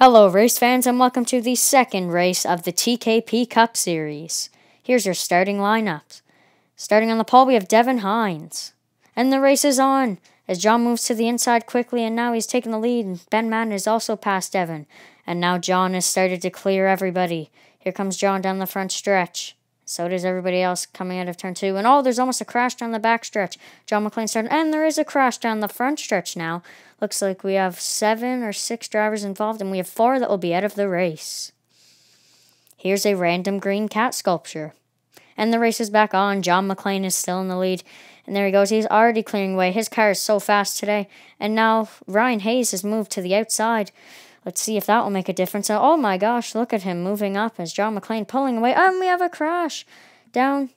Hello, race fans, and welcome to the second race of the TKP Cup Series. Here's your starting lineup. Starting on the pole, we have Devin Hines. And the race is on as John moves to the inside quickly, and now he's taking the lead. And Ben Madden is also past Devin. And now John has started to clear everybody. Here comes John down the front stretch. So does everybody else coming out of turn two. And oh, there's almost a crash down the back stretch. John McClain started, and there is a crash down the front stretch now. Looks like we have seven or six drivers involved, and we have four that will be out of the race. Here's a random green cat sculpture. And the race is back on. John McClain is still in the lead. And there he goes. He's already clearing away. His car is so fast today. And now Ryan Hayes has moved to the outside. Let's see if that will make a difference. Oh my gosh, look at him moving up as John McClain pulling away. And we have a crash down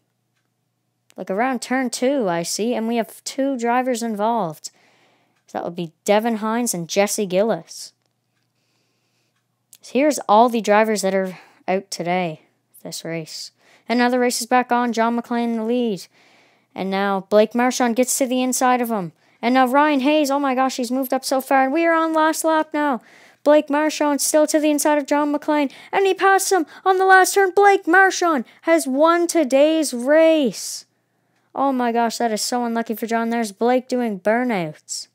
like around turn two, I see. And we have two drivers involved. So that would be Devin Hines and Jesse Gillis. So here's all the drivers that are out today, this race. The race is back on. John McClain in the lead. And now Blake Marchand gets to the inside of him. And now Ryan Hayes, oh my gosh, he's moved up so far. And we are on last lap now. Blake Marchand still to the inside of John McClain, and he passed him on the last turn. Blake Marchand has won today's race. Oh my gosh, that is so unlucky for John. There's Blake doing burnouts.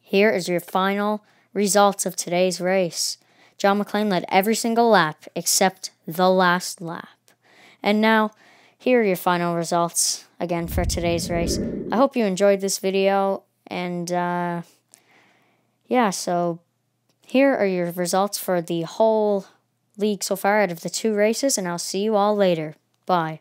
Here is your final results of today's race. John McClain led every single lap except the last lap. And now, here are your final results again for today's race. I hope you enjoyed this video, and uh, yeah, so here are your results for the whole league so far out of the two races, and I'll see you all later. Bye.